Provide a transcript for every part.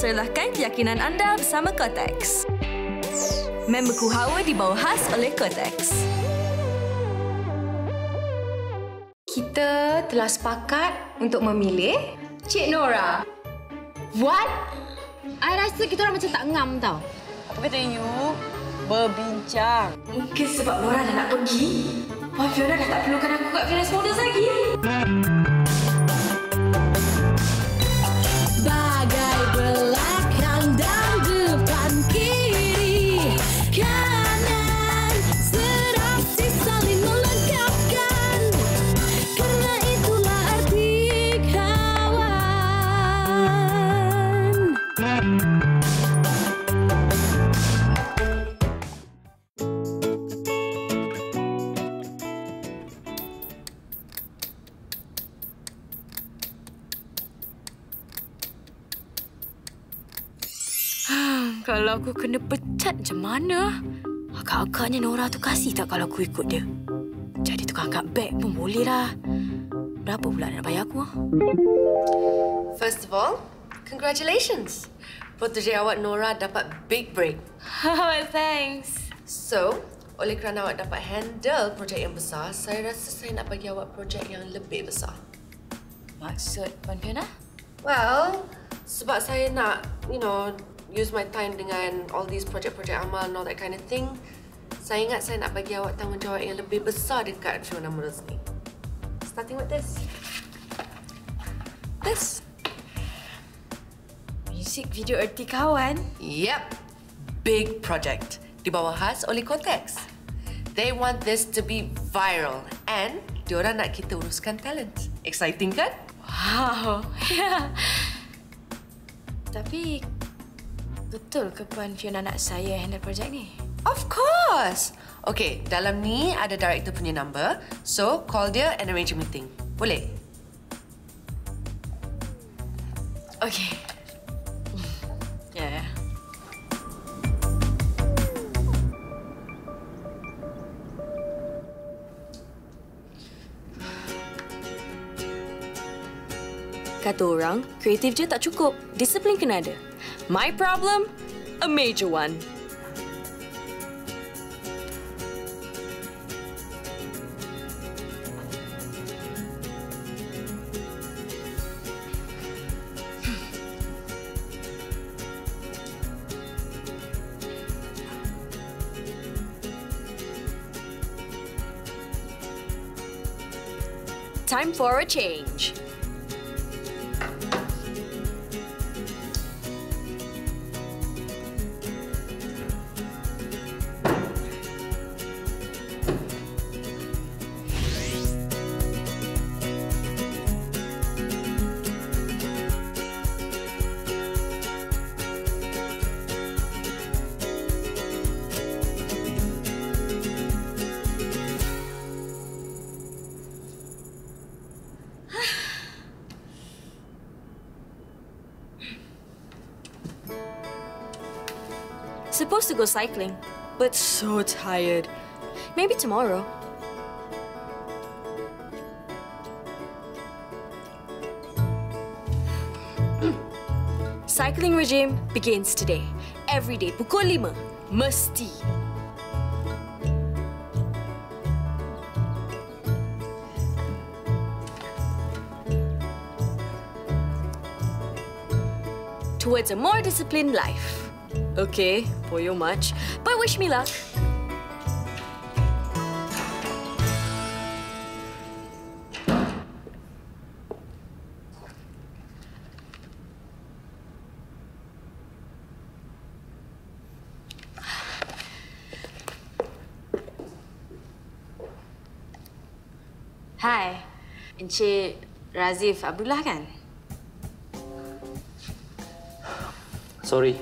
serlahkan keyakinan anda bersama Kotex. Memberku hawa di bawah khas oleh Kotex. Kita telah sepakat untuk memilih Cik Nora. What? I rasa kita orang macam tak ngam tau. Apa kata you? Berbincang. Mungkin sebab Nora dah nak pergi. Wah, Fiona dah tak perlukan aku kat Fiona's Models lagi. Kalau aku kena pecat macam mana? Agak-agaknya Nora tu kasih tak kalau aku ikut dia. Jadi tukang angkat beg pun boleh lah. Berapa pula nak bayar aku? ah? First of all, congratulations. Protege awak Nora dapat big break. Thanks. So, oleh kerana awak dapat handle projek yang besar, saya rasa saya nak bagi awak projek yang lebih besar. Maksud Puan Fiona? Well, sebab saya nak, you know, use my time dengan all these project-project amal and all that kind of thing, saya ingat saya nak bagi awak tanggungjawab yang lebih besar dekat Fiona Models ni. Starting with this. This. Music video erti kawan. Yep. Big project. Di bawah khas oleh Kotex. They want this to be viral and diorang nak kita uruskan talent. Exciting kan? Wow. Ya. Tapi betul ke Puan Fiona nak saya handle projek ni? Of course. Okay, dalam ni ada director punya number. So, call dia and arrange a meeting. Boleh? Ya. Kata orang, kreatif je tak cukup. Disiplin kena ada. My problem? A major one. Time for a change. Go cycling, but so tired. Maybe tomorrow. Cycling regime begins today. Every day, pukul 5. Mesti. Towards a more disciplined life. Okay, for you much, but wish me luck. Hai. Encik Razif Abdullah kan? Sorry,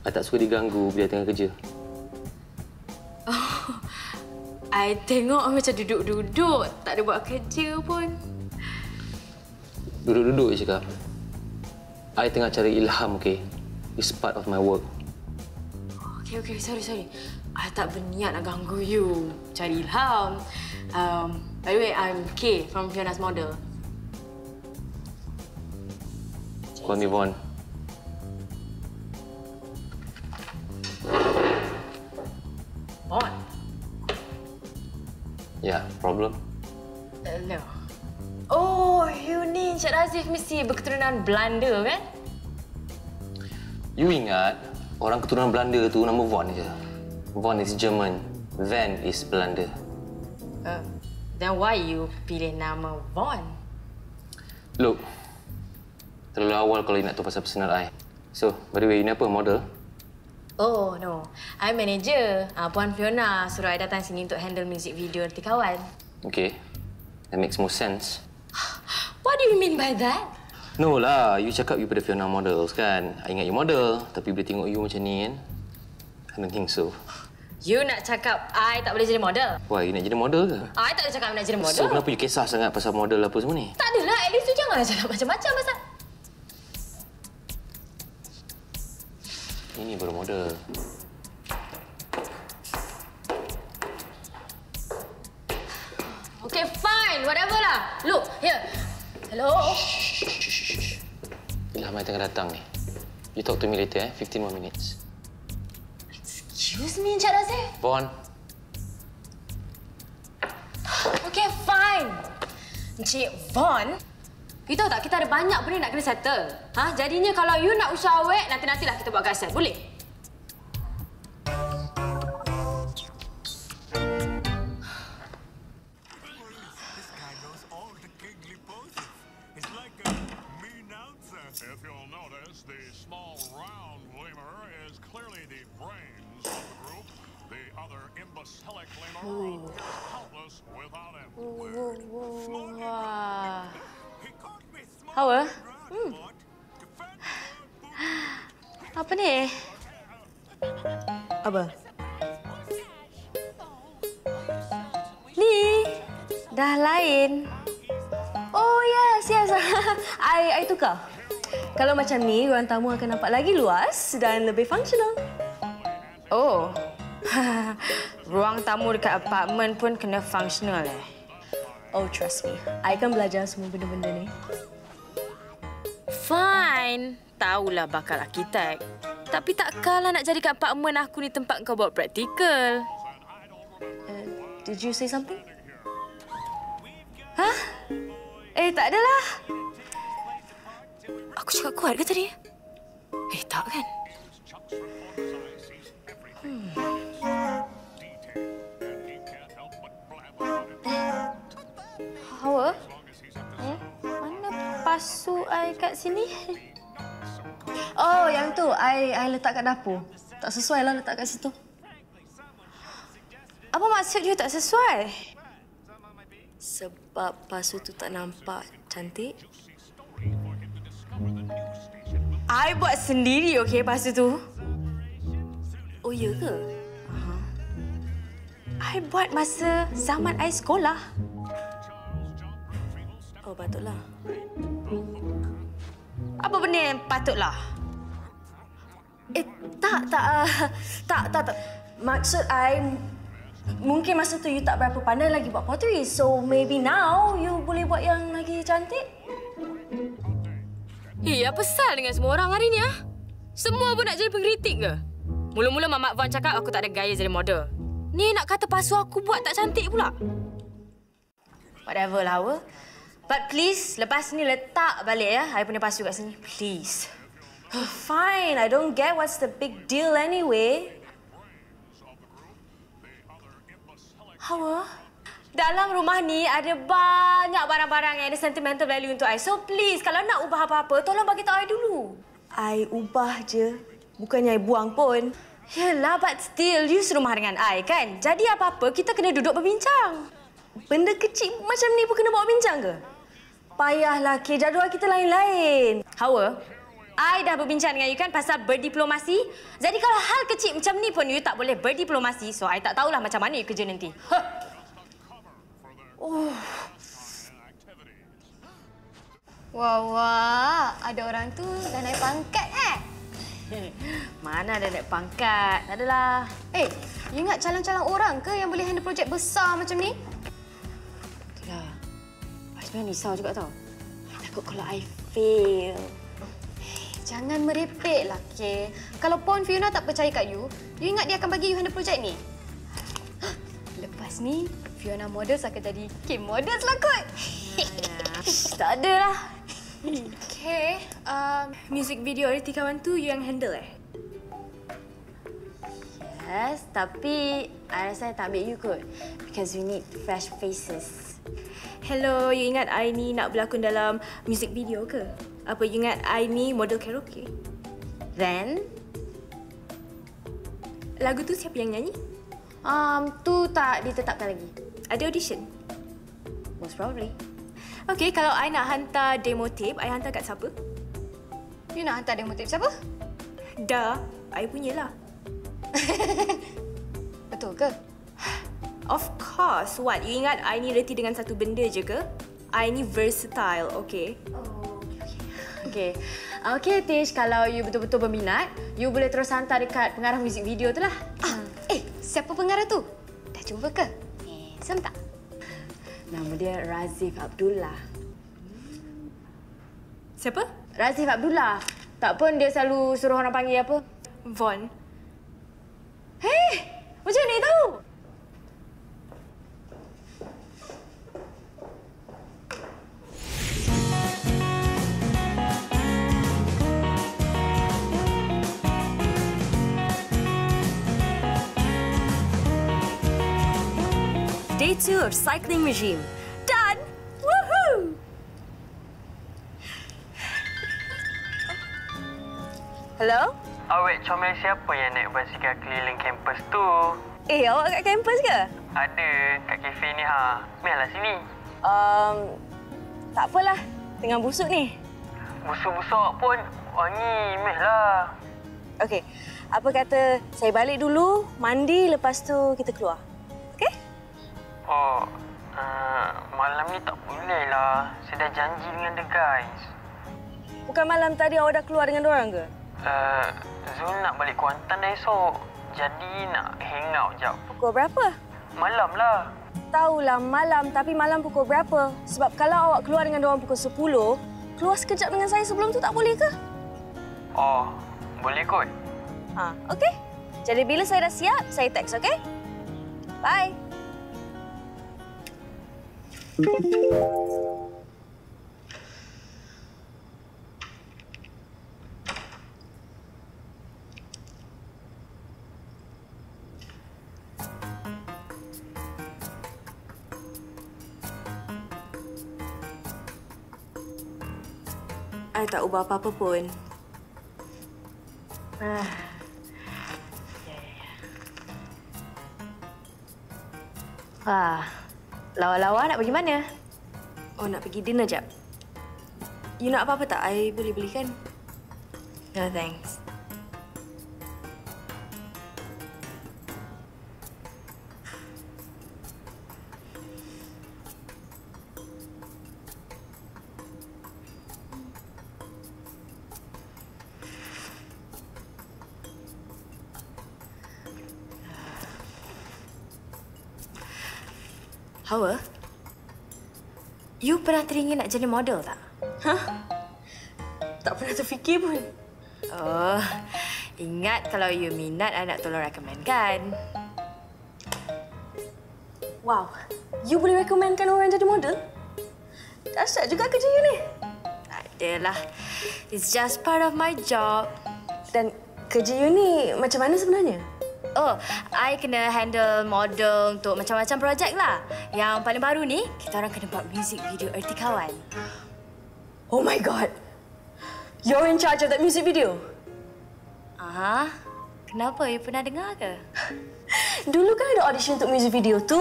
I tak suka diganggu bila tengah kerja. I tengok macam duduk-duduk. Tak ada buat kerja pun. Duduk-duduk je cakap. I tengah cari ilham, okay? It's part of my work. Okay, okay. Sorry, sorry. I tak berniat nak ganggu you. Cari ilham. Um, by the way, I'm Kay from Fiona's Model. Call me Von. On. Ya, problem. Hello. Oh, you ni Encik Razif mesti berketurunan Belanda kan? You ingat, orang keturunan Belanda tu nama Von je. Von is German. Van is Belanda. Uh, then why you pilih nama Von? Look, terlalu awal kalau you nak tahu pasal personal I. So, by the way, you ni apa, model? Oh, no. I'm manager. Uh, Puan Fiona suruh I datang sini untuk handle music video nanti kawan. Okay, that makes more sense. What do you mean by that? No lah, you cakap you pada Fiona Models kan? I ingat you model, tapi bila tengok you macam ni kan, I don't think so. You nak cakap I tak boleh jadi model? Why, you nak jadi model ke? I tak ada cakap I nak jadi model. So, kenapa you kisah sangat pasal model apa semua ni? Tak adalah. At least tu jangan cakap macam-macam pasal... Ini baru model. Okay, fine. Whatever lah. Look, here. Hello? Ilham I tengah datang ni. You talk to me later eh, 15 more minutes. Excuse me, Encik Razif. Von, Okay, fine. Encik Von, you tahu tak kita ada banyak benda nak kena settle. Ha? Jadinya kalau you nak usaha awet, nanti-nantilah kita buat kat set. Boleh? Dah lain. Oh yes, yes. I I tukar. Kalau macam ni, ruang tamu akan nampak lagi luas dan lebih fungsional. Oh. ruang tamu dekat apartmen pun kena fungsional eh. Oh, trust me. I akan belajar semua benda-benda ni. Fine. Tahulah bakal arkitek. Tapi takkanlah nak jadikan apartmen aku ni tempat kau buat praktikal. Uh, did you say something? Hah? Eh, tak adalah. Aku cakap kuat ke tadi? Eh, tak kan? Hawa? Eh, mana pasu I kat sini? Oh, yang tu. I, I letak kat dapur. Tak sesuai lah letak kat situ. Apa maksud you tak sesuai? Sebab pasu tu tak nampak cantik. I buat sendiri, okey, pasu tu. Oh, ya ke? Uh-huh. I buat masa zaman I sekolah. Oh, patutlah. Apa benda yang patutlah? Eh, tak, tak, uh, tak, tak, tak. Maksud I, mungkin masa tu you tak berapa pandai lagi buat pottery. So, maybe now you boleh buat yang lagi cantik. Eh, apa sal dengan semua orang hari ni, ah? Semua pun nak jadi pengkritik ke? Mula-mula Mamat Van cakap aku tak ada gaya jadi model. Ni nak kata pasu aku buat tak cantik pula. Whatever lah, Hawa. But please, lepas ni letak balik ya, I punya pasu kat sini. Please. Fine, I don't get what's the big deal anyway. Hawa, dalam rumah ni ada banyak barang-barang yang ada sentimental value untuk I. So please, kalau nak ubah apa-apa, tolong bagi tahu I dulu. I ubah je. Bukannya I buang pun. Yelah, but still, you serumah dengan I, kan? Jadi apa-apa, kita kena duduk berbincang. Benda kecil macam ni pun kena bawa bincang ke? Payahlah, Kay. Jadual kita lain-lain. Hawa, I dah berbincang dengan you kan pasal berdiplomasi. Jadi kalau hal kecil macam ni pun you tak boleh berdiplomasi. So, I tak tahulah macam mana you kerja nanti. Huh. Oh. Wah, wah. Ada orang tu dah naik pangkat eh? Mana ada naik pangkat? Tak adalah. Eh, you ingat calon-calon orang ke yang boleh handle projek besar macam ni? Itulah. I sebenarnya risau juga tau. I takut kalau I fail. Jangan merepek lah, Kay. Kalau Puan Fiona tak percaya kat you, you ingat dia akan bagi you handle projek ni? Lepas ni, Fiona Models akan jadi Kim Models lah kot. Tak ada lah. Okay, um, music video Erti Kawan tu you yang handle eh? Yes, tapi I rasa I tak ambil you kot. Because we need fresh faces. Hello, you ingat I ni nak berlakon dalam music video ke? Apa you ingat I ni model karaoke? Then, Lagu tu siapa yang nyanyi? um, tu tak ditetapkan lagi. Ada audition? Most probably. Okay, kalau I nak hantar demo tape, I hantar kat siapa? You nak hantar demo tape siapa? Dah, I punya lah. Betul ke? Of course. What? You ingat I ni reti dengan satu benda je ke? I ni versatile, okay? Okay. Okay, Tish. Kalau you betul-betul berminat, you boleh terus hantar dekat pengarah muzik video tu lah. Ah, eh, siapa pengarah tu? Dah jumpa ke? Eh, Sam tak? Nama dia Razif Abdullah. Siapa? Razif Abdullah. Tak pun dia selalu suruh orang panggil apa? Von. Hei! Macam ni tahu? Day 2 of cycling regime. Done! Woohoo! Hello? Awek comel siapa yang naik basikal keliling kampus tu? Eh, awak kat kampus ke? Ada kat kafe ni ha. Mehlah sini. Um, tak apalah. Tengah busuk ni. Busuk-busuk pun wangi. Mehlah. Okey. Apa kata saya balik dulu, mandi, lepas tu kita keluar. Dah janji dengan the guys. Bukan malam tadi awak dah keluar dengan orang ke? Uh, Zul nak balik Kuantan dah esok. Jadi nak hang out jap. Pukul berapa? Malam lah. Tahulah malam, tapi malam pukul berapa? Sebab kalau awak keluar dengan orang pukul 10, keluar sekejap dengan saya sebelum tu tak boleh ke? Oh, boleh kot. Ha, okey. Jadi bila saya dah siap, saya teks, okey? Bye. I tak ubah apa-apa pun. Wah, lawa-lawa nak pergi mana? Oh, nak pergi dinner jap. You nak apa-apa tak? I boleh belikan. No thanks. Hawa? You pernah teringin nak jadi model tak? Hah? Tak pernah terfikir pun. Oh, ingat kalau you minat, I nak tolong recommend kan? Wow, you boleh rekomenkan orang jadi model? Dahsyat juga kerja you ni. Adalah. It's just part of my job. Dan kerja you ni macam mana sebenarnya? Oh, I kena handle model untuk macam-macam projek lah. Yang paling baru ni, kita orang kena buat music video erti kawan. Oh my god. You're in charge of that music video? Aha. Kenapa? You pernah dengar ke? Dulu kan ada audition untuk music video tu.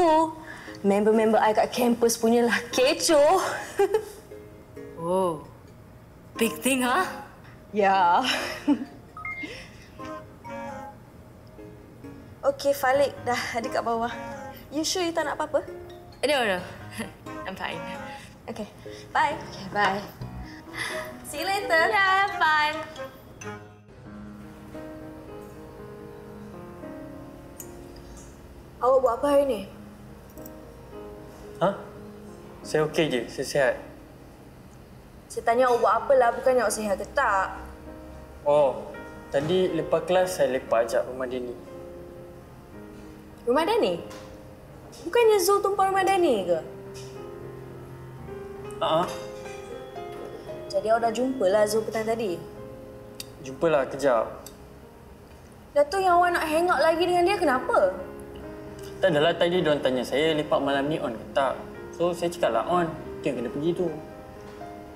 Member-member I kat campus punya lah kecoh. Oh. Big thing, ha? ya. Okey, Falik dah ada kat bawah. You sure you tak nak apa-apa? No, no. I'm fine. Okay, bye. Okay, bye. See you later. Yeah, fun. Awak buat apa hari ni? Ha? Saya okey je. Saya sihat. Saya tanya awak buat apa lah, bukannya awak sihat ke tak. Oh, tadi lepas kelas saya lepak ajak rumah Dini. Rumah Dani? Bukannya Zul tumpah Ramadhani ke? Ah, Jadi awak dah jumpa lah Zul petang tadi. jumpalah kejap. Datuk yang awak nak hang out lagi dengan dia kenapa? Tak adalah tadi diorang tanya saya lepak malam ni on ke tak. So saya cakap lah on. Yang kena pergi tu.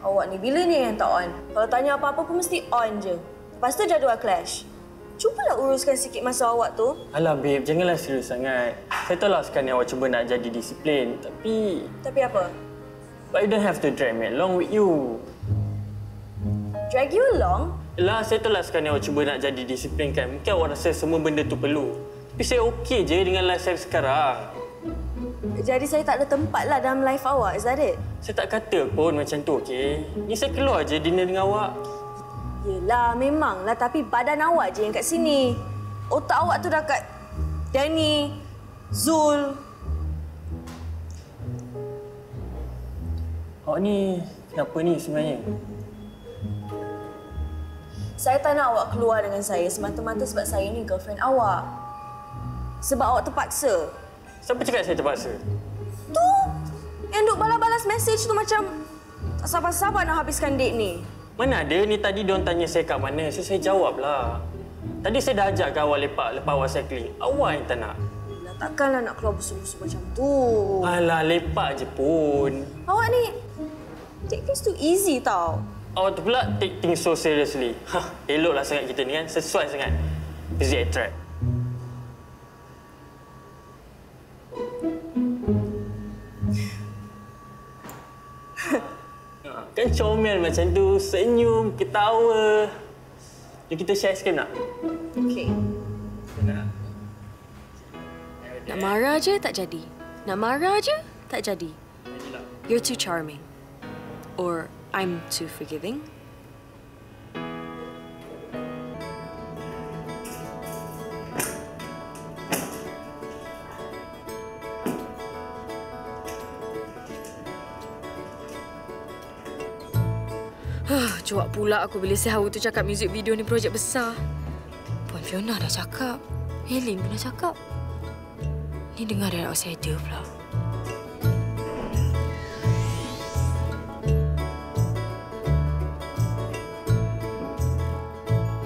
Awak ni bila ni yang tak on? Kalau tanya apa-apa pun mesti on je. Lepas tu jadual clash. Cubalah uruskan sikit masa awak tu. Alah babe, janganlah serius sangat. Saya tahu lah sekarang awak cuba nak jadi disiplin. Tapi... Tapi apa? But you don't have to drag me along with you. Drag you along? Lah, saya tahu lah sekarang awak cuba nak jadi disiplin kan. Mungkin awak rasa semua benda tu perlu. Tapi saya okey je dengan lifestyle sekarang. Jadi saya tak ada tempat lah dalam life awak, is that it? Saya tak kata pun macam tu, okey? Ni saya keluar je dinner dengan awak. Yelah, memanglah. Tapi badan awak je yang kat sini. Otak awak tu dah kat Danny, Zul. Awak ni kenapa ni sebenarnya? Saya tak nak awak keluar dengan saya semata-mata sebab saya ni girlfriend awak. Sebab awak terpaksa. Siapa cakap saya terpaksa? Tu! Yang duk balas-balas message tu macam tak sabar-sabar nak habiskan date ni. Mana ada ni tadi diorang tanya saya kat mana, saya jawab lah. Tadi saya dah ajak awak lepak lepas awak cycling. Awak yang tak nak. Lah takkanlah nak keluar busuk-busuk macam tu. Alah, lepak je pun. Awak ni take things too easy tau. Awak tu pula take things so seriously. Hah, eloklah sangat kita ni kan. Sesuai sangat. Busy attract. Kan comel macam tu, senyum, ketawa. Jom kita share aiskrim nak? Okay. Nak. Nak marah je tak jadi. Nak marah je tak jadi. You're too charming. Or I'm too forgiving. Cuak pula aku bila si Hawa tu cakap music video ni projek besar. Puan Fiona dah cakap. Helen pun dah cakap. Ni dengar dari outsider pula.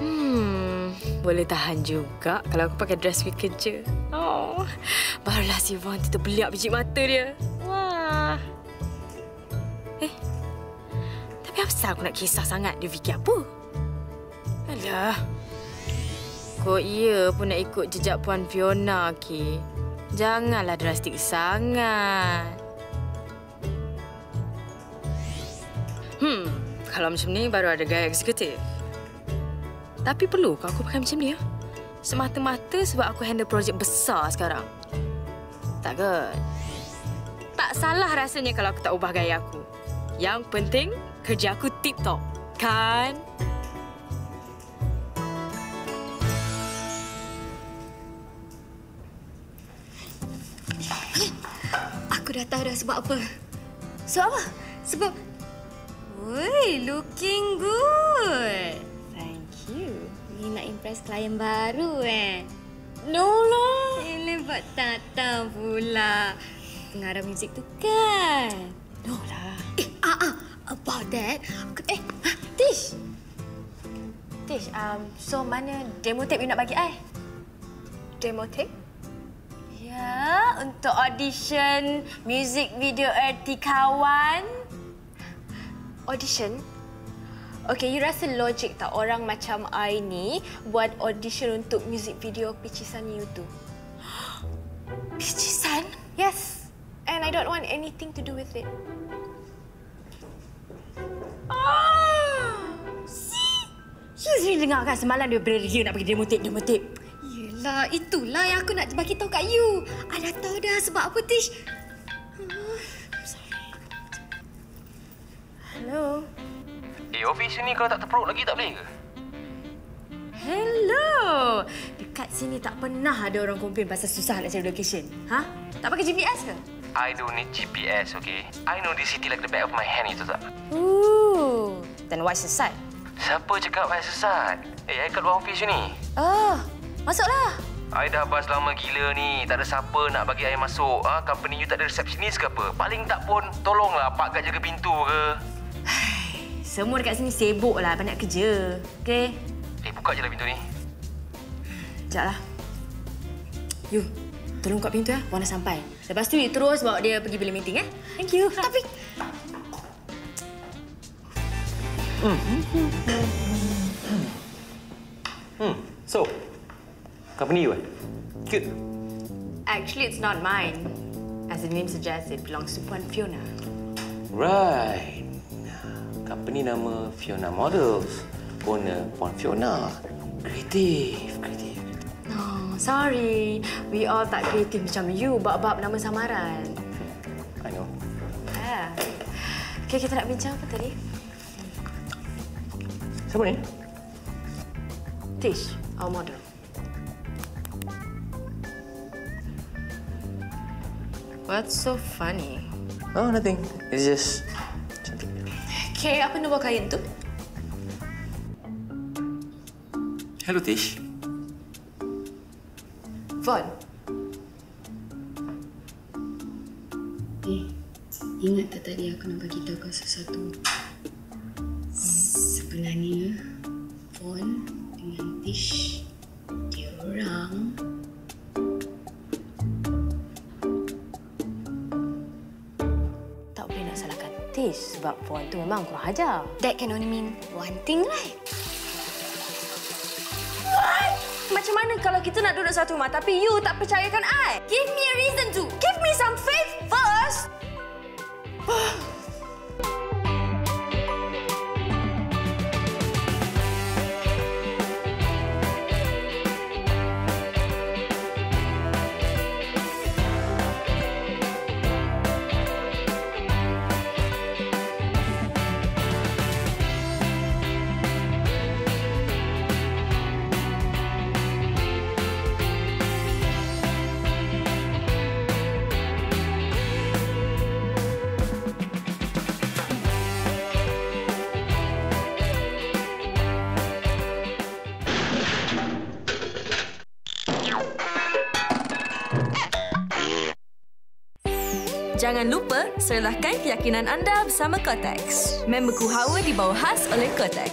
Hmm, boleh tahan juga kalau aku pakai dress pergi kerja. Oh, barulah si Von tu terbeliak biji mata dia. Wah. Eh, apa aku nak kisah sangat dia fikir apa? Alah. Kok ia pun nak ikut jejak Puan Fiona, Ki. Janganlah drastik sangat. Hmm, kalau macam ni baru ada gaya eksekutif. Tapi perlu ke aku pakai macam ni? Ya? Semata-mata sebab aku handle projek besar sekarang. Tak ke? Tak salah rasanya kalau aku tak ubah gaya aku. Yang penting, kerja aku tip-top. Kan? Aku dah tahu dah sebab apa. Sebab apa? Sebab... Woi, looking good. Thank you. Ni nak impress klien baru eh. No lah. Ini buat tata pula. Pengarah muzik tu kan? No lah. That. Aku, eh, ah, Tish. Tish, um, so mana demo tape you nak bagi I? Demo tape? Ya, untuk audition music video erti kawan. Audition? Okay, you rasa logik tak orang macam I ni buat audition untuk music video Picisan You tu? Picisan? Yes. And I don't want anything to do with it. Sendiri dengar kan semalam dia beria nak pergi demo tape, demo tape. Yelah, itulah yang aku nak bagi tahu kat you. I dah tahu dah sebab apa, Tish. Hello. Eh, ofis ni kalau tak terperuk lagi tak boleh ke? Hello. Dekat sini tak pernah ada orang komplain pasal susah nak cari location. Ha? Tak pakai GPS ke? I don't need GPS, okay? I know this city like the back of my hand, itu tak? Ooh. Then why sesat? Siapa cakap saya sesat? Eh, I kat luar ofis ni. Oh, masuklah. I dah bas lama gila ni. Tak ada siapa nak bagi I masuk. Ah, ha? company you tak ada receptionist ke apa? Paling tak pun tolonglah Pak Gad jaga pintu ke. Semua dekat sini sibuk lah, banyak kerja. Okey? Eh, buka je lah pintu ni. Sekejap lah. You, tolong buka pintu ya. Puan dah sampai. Lepas tu, you terus bawa dia pergi bilik meeting, eh? Thank you. Tapi... Hmm. So, company you eh? Good. Actually, it's not mine. As the name suggests, it belongs to Puan Fiona. Right. Company nama Fiona Models. Owner Puan Fiona. Kreatif, kreatif. Oh, sorry. We all tak kreatif macam you, bab-bab nama samaran. I know. Ah. Okay, kita nak bincang apa tadi? Siapa ni? Tish, our model. What's so funny? Oh, nothing. It's just cantik. Okay, apa nombor kain tu? Hello, Tish. Von. Eh, ingat tak tadi aku nak bagi tahu kau sesuatu? Sebenarnya, Von dengan Tish, dia orang Tak boleh nak salahkan Tish sebab Von tu memang kurang ajar. That can only mean one thing, right? Macam mana kalau kita nak duduk satu rumah tapi you tak percayakan I? Give me a reason to. Give me some faith Jangan lupa, serlahkan keyakinan anda bersama Kotex. Member Kuhawa dibawa khas oleh Kotex.